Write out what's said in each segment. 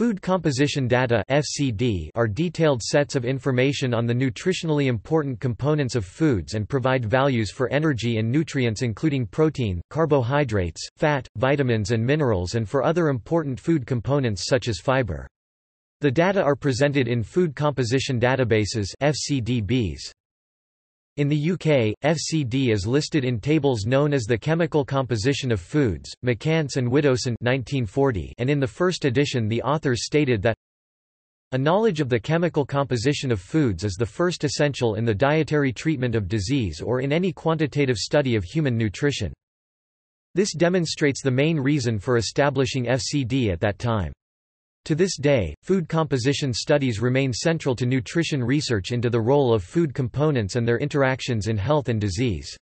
Food composition data (FCD) are detailed sets of information on the nutritionally important components of foods and provide values for energy and nutrients including protein, carbohydrates, fat, vitamins and minerals and for other important food components such as fiber. The data are presented in food composition databases (FCDBs). In the UK, FCD is listed in tables known as the Chemical Composition of Foods, McCance and Widdowson 1940, and in the first edition the authors stated that a knowledge of the chemical composition of foods is the first essential in the dietary treatment of disease or in any quantitative study of human nutrition. This demonstrates the main reason for establishing FCD at that time. To this day, food composition studies remain central to nutrition research into the role of food components and their interactions in health and disease.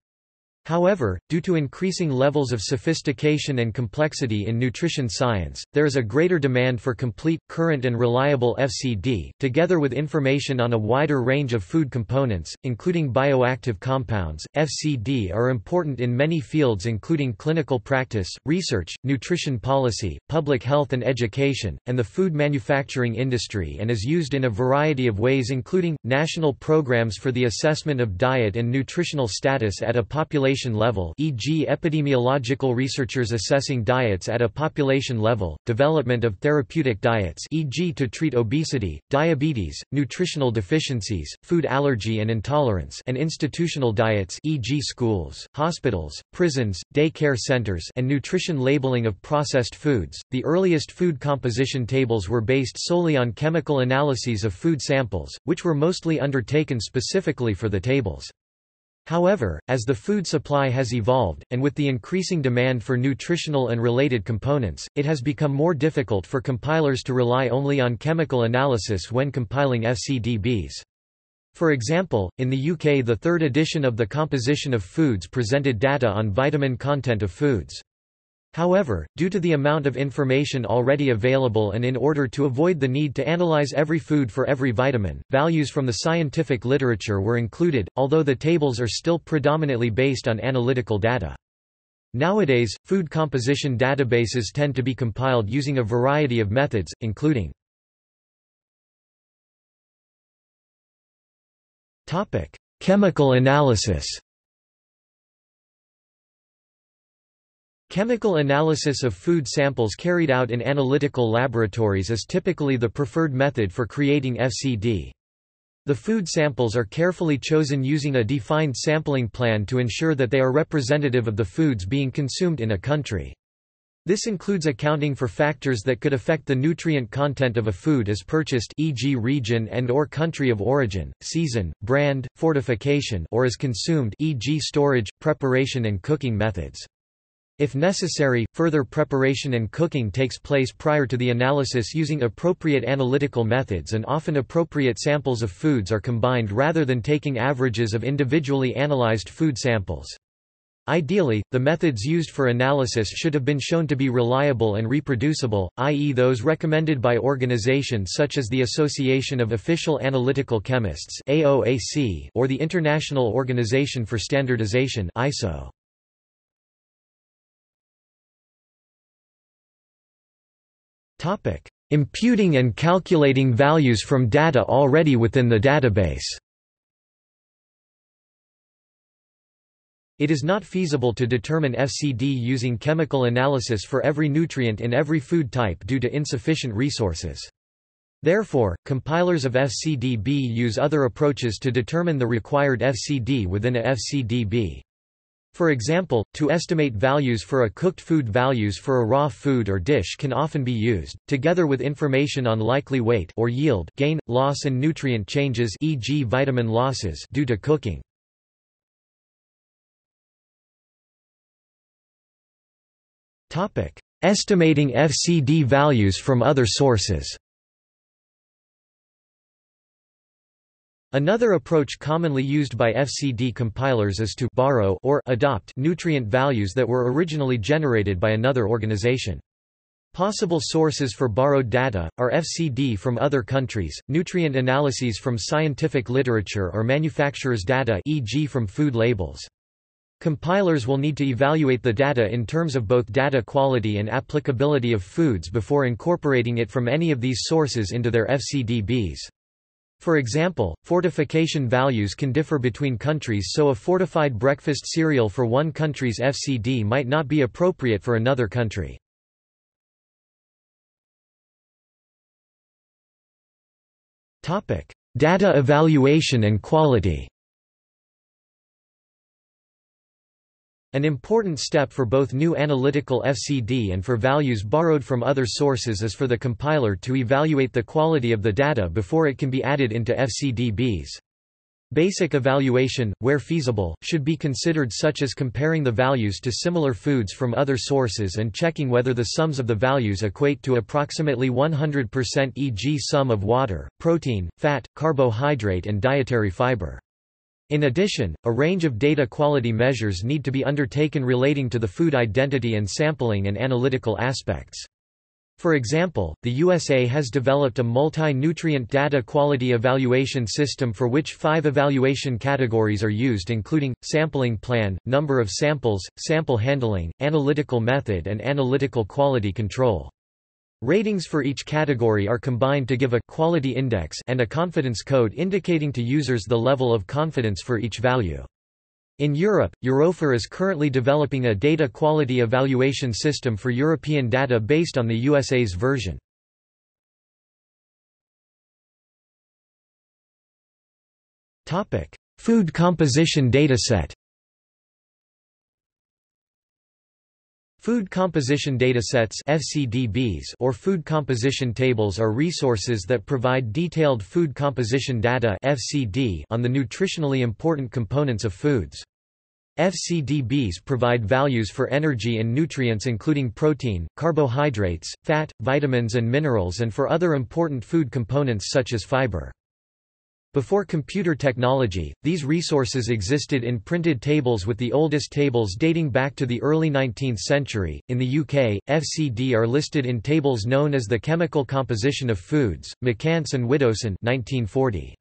However, due to increasing levels of sophistication and complexity in nutrition science, there is a greater demand for complete, current and reliable FCD, together with information on a wider range of food components, including bioactive compounds. FCD are important in many fields including clinical practice, research, nutrition policy, public health and education, and the food manufacturing industry and is used in a variety of ways including, national programs for the assessment of diet and nutritional status at a population population level e.g. epidemiological researchers assessing diets at a population level, development of therapeutic diets e.g. to treat obesity, diabetes, nutritional deficiencies, food allergy and intolerance and institutional diets e.g. schools, hospitals, prisons, day care centers and nutrition labeling of processed foods. The earliest food composition tables were based solely on chemical analyses of food samples, which were mostly undertaken specifically for the tables. However, as the food supply has evolved, and with the increasing demand for nutritional and related components, it has become more difficult for compilers to rely only on chemical analysis when compiling FCDBs. For example, in the UK the third edition of the Composition of Foods presented data on vitamin content of foods. However, due to the amount of information already available and in order to avoid the need to analyze every food for every vitamin, values from the scientific literature were included, although the tables are still predominantly based on analytical data. Nowadays, food composition databases tend to be compiled using a variety of methods, including Chemical analysis Chemical analysis of food samples carried out in analytical laboratories is typically the preferred method for creating FCD. The food samples are carefully chosen using a defined sampling plan to ensure that they are representative of the foods being consumed in a country. This includes accounting for factors that could affect the nutrient content of a food as purchased e.g. region and or country of origin, season, brand, fortification or as consumed e.g. storage, preparation and cooking methods. If necessary, further preparation and cooking takes place prior to the analysis using appropriate analytical methods and often appropriate samples of foods are combined rather than taking averages of individually analyzed food samples. Ideally, the methods used for analysis should have been shown to be reliable and reproducible, i.e. those recommended by organizations such as the Association of Official Analytical Chemists or the International Organization for Standardization ISO. Imputing and calculating values from data already within the database. It is not feasible to determine FCD using chemical analysis for every nutrient in every food type due to insufficient resources. Therefore, compilers of FCDB use other approaches to determine the required FCD within a FCDB. For example, to estimate values for a cooked food values for a raw food or dish can often be used, together with information on likely weight or yield gain, loss and nutrient changes e.g. vitamin losses due to cooking. Estimating FCD values from other sources Another approach commonly used by FCD compilers is to borrow or adopt nutrient values that were originally generated by another organization. Possible sources for borrowed data, are FCD from other countries, nutrient analyses from scientific literature or manufacturers' data e.g. from food labels. Compilers will need to evaluate the data in terms of both data quality and applicability of foods before incorporating it from any of these sources into their FCDBs. For example, fortification values can differ between countries so a fortified breakfast cereal for one country's FCD might not be appropriate for another country. Data evaluation and quality An important step for both new analytical FCD and for values borrowed from other sources is for the compiler to evaluate the quality of the data before it can be added into FCDBs. Basic evaluation, where feasible, should be considered such as comparing the values to similar foods from other sources and checking whether the sums of the values equate to approximately 100% e.g. sum of water, protein, fat, carbohydrate and dietary fiber. In addition, a range of data quality measures need to be undertaken relating to the food identity and sampling and analytical aspects. For example, the USA has developed a multi-nutrient data quality evaluation system for which five evaluation categories are used including, sampling plan, number of samples, sample handling, analytical method and analytical quality control. Ratings for each category are combined to give a quality index and a confidence code indicating to users the level of confidence for each value. In Europe, EuroFIR is currently developing a data quality evaluation system for European data based on the USA's version. Food composition dataset Food composition datasets (FCDBs) or food composition tables are resources that provide detailed food composition data (FCD) on the nutritionally important components of foods. FCDBs provide values for energy and nutrients including protein, carbohydrates, fat, vitamins and minerals and for other important food components such as fiber. Before computer technology, these resources existed in printed tables with the oldest tables dating back to the early 19th century. In the UK, FCD are listed in tables known as the Chemical Composition of Foods, McCance and Widdowson 1940.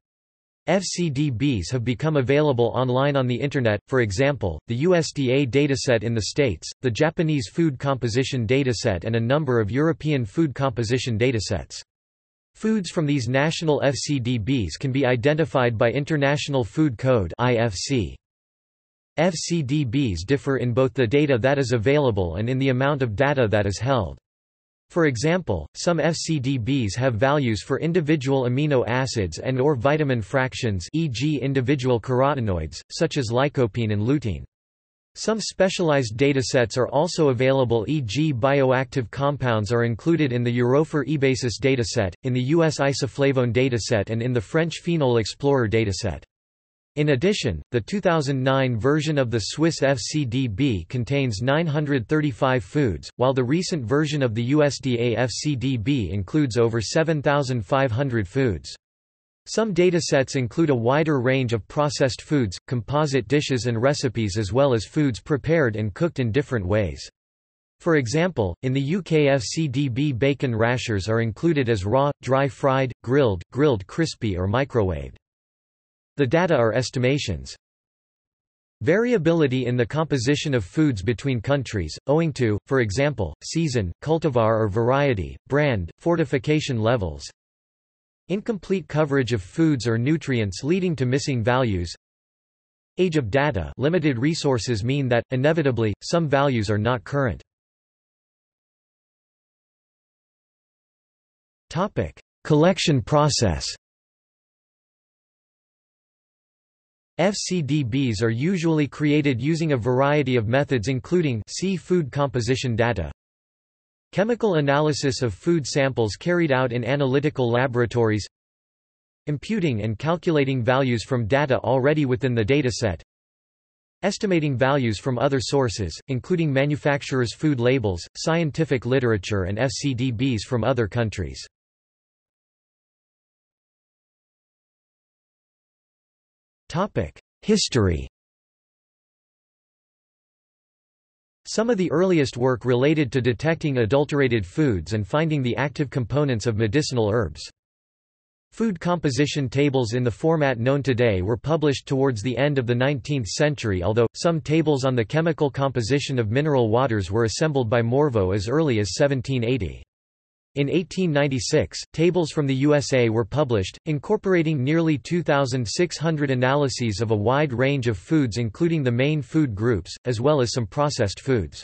FCDBs have become available online on the Internet, for example, the USDA dataset in the States, the Japanese Food Composition Dataset and a number of European food composition datasets. Foods from these national FCDBs can be identified by International Food Code IFC. FCDBs differ in both the data that is available and in the amount of data that is held. For example, some FCDBs have values for individual amino acids and or vitamin fractions e.g. individual carotenoids, such as lycopene and lutein. Some specialized datasets are also available e.g. bioactive compounds are included in the EuroFIR eBasis dataset, in the US isoflavone dataset and in the French Phenol Explorer dataset. In addition, the 2009 version of the Swiss FCDB contains 935 foods, while the recent version of the USDA FCDB includes over 7,500 foods. Some datasets include a wider range of processed foods, composite dishes and recipes as well as foods prepared and cooked in different ways. For example, in the UK FCDB bacon rashers are included as raw, dry fried, grilled, grilled crispy or microwaved. The data are estimations. Variability in the composition of foods between countries, owing to, for example, season, cultivar or variety, brand, fortification levels, Incomplete coverage of foods or nutrients leading to missing values Age of data limited resources mean that, inevitably, some values are not current. Topic. Collection process FCDBs are usually created using a variety of methods including see food composition data, Chemical analysis of food samples carried out in analytical laboratories. Imputing and calculating values from data already within the dataset. Estimating values from other sources, including manufacturers' food labels, scientific literature and FCDBs from other countries. History Some of the earliest work related to detecting adulterated foods and finding the active components of medicinal herbs. Food composition tables in the format known today were published towards the end of the 19th century although, some tables on the chemical composition of mineral waters were assembled by Morveau as early as 1780. In 1896, tables from the USA were published, incorporating nearly 2,600 analyses of a wide range of foods including the main food groups, as well as some processed foods.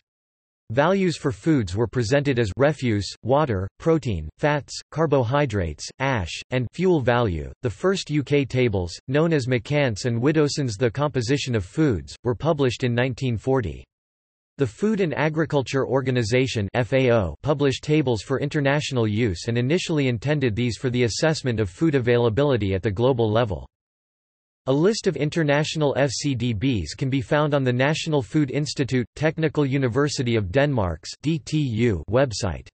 Values for foods were presented as refuse, water, protein, fats, carbohydrates, ash, and fuel value. The first UK tables, known as McCance and Widdowson's The Composition of Foods, were published in 1940. The Food and Agriculture Organization (FAO) published tables for international use and initially intended these for the assessment of food availability at the global level. A list of international FCDBs can be found on the National Food Institute, Technical University of Denmark's DTU website.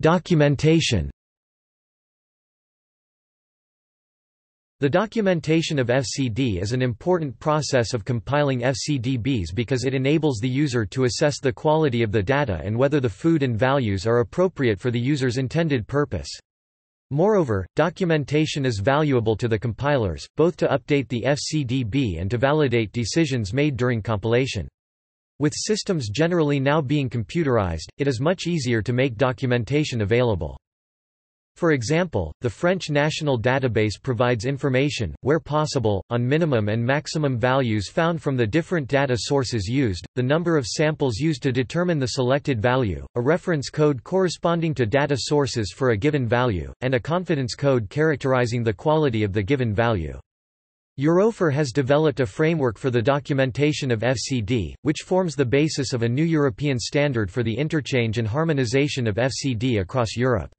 Documentation The documentation of FCD is an important process of compiling FCDBs because it enables the user to assess the quality of the data and whether the food and values are appropriate for the user's intended purpose. Moreover, documentation is valuable to the compilers, both to update the FCDB and to validate decisions made during compilation. With systems generally now being computerized, it is much easier to make documentation available. For example, the French National Database provides information, where possible, on minimum and maximum values found from the different data sources used, the number of samples used to determine the selected value, a reference code corresponding to data sources for a given value, and a confidence code characterizing the quality of the given value. EuroFIR has developed a framework for the documentation of FCD, which forms the basis of a new European standard for the interchange and harmonization of FCD across Europe.